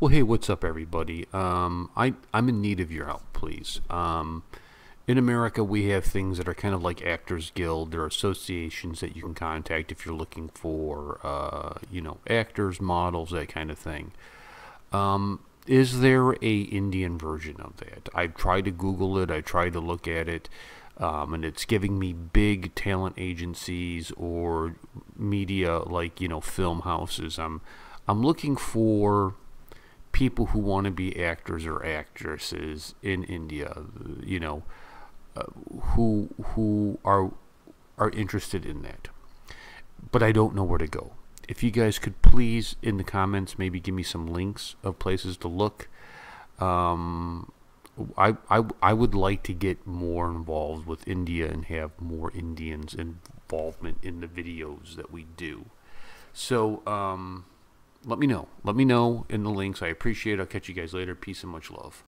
Well, hey, what's up, everybody? Um, I I'm in need of your help, please. Um, in America, we have things that are kind of like Actors Guild. There are associations that you can contact if you're looking for, uh, you know, actors, models, that kind of thing. Um, is there a Indian version of that? I've tried to Google it. I tried to look at it, um, and it's giving me big talent agencies or media like you know film houses. I'm I'm looking for people who want to be actors or actresses in India, you know, uh, who who are are interested in that. But I don't know where to go. If you guys could please in the comments maybe give me some links of places to look. Um, I, I, I would like to get more involved with India and have more Indians involvement in the videos that we do. So, um, let me know. Let me know in the links. I appreciate it. I'll catch you guys later. Peace and much love.